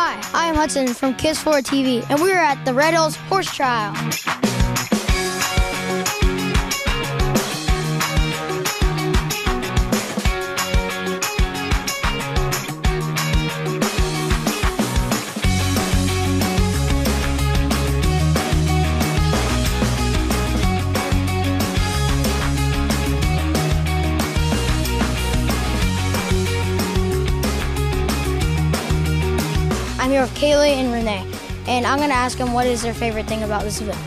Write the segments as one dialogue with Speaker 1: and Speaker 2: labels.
Speaker 1: Hi, I am Hudson from Kid Florida TV, and we are at the Red Hills Horse Trial. I'm here with Kaylee and Renee, and I'm going to ask them what is their favorite thing about this event.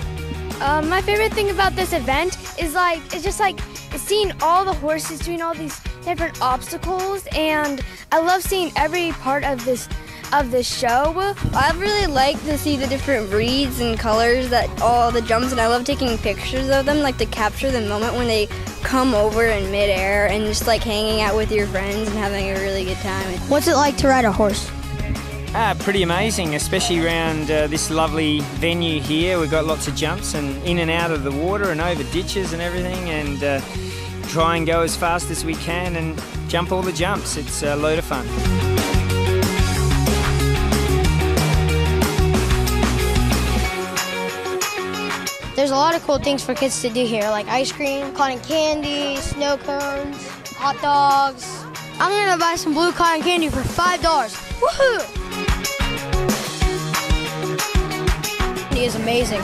Speaker 2: Um, my favorite thing about this event is like it's just like seeing all the horses doing all these different obstacles, and I love seeing every part of this of this show.
Speaker 3: I really like to see the different breeds and colors that all the jumps, and I love taking pictures of them, like to capture the moment when they come over in midair and just like hanging out with your friends and having a really good time.
Speaker 1: What's it like to ride a horse?
Speaker 4: Ah, pretty amazing, especially around uh, this lovely venue here. We've got lots of jumps and in and out of the water and over ditches and everything, and uh, try and go as fast as we can and jump all the jumps. It's a load of fun.
Speaker 1: There's a lot of cool things for kids to do here, like ice cream, cotton candy, snow cones, hot dogs. I'm gonna buy some blue cotton candy for five dollars. Woohoo! It is amazing.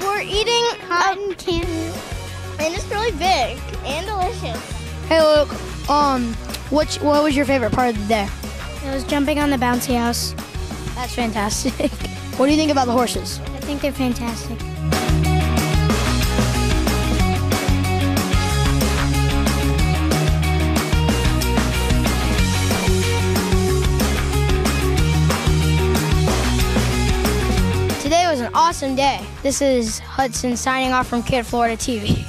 Speaker 5: We're eating cotton candy, and it's really big and delicious.
Speaker 1: Hey Luke, um, what what was your favorite part of the day?
Speaker 5: It was jumping on the bouncy house.
Speaker 1: That's fantastic. what do you think about the horses?
Speaker 5: I think they're fantastic.
Speaker 1: Awesome day. This is Hudson signing off from Kid Florida TV.